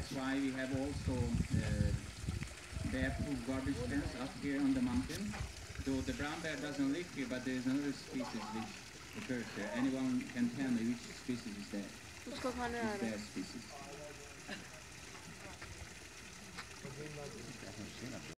that's why we have also uh, food garbage bins up here on the mountain. Though the brown bear doesn't live here, but there is another species which occurs here. Anyone can tell me which species is that? their species.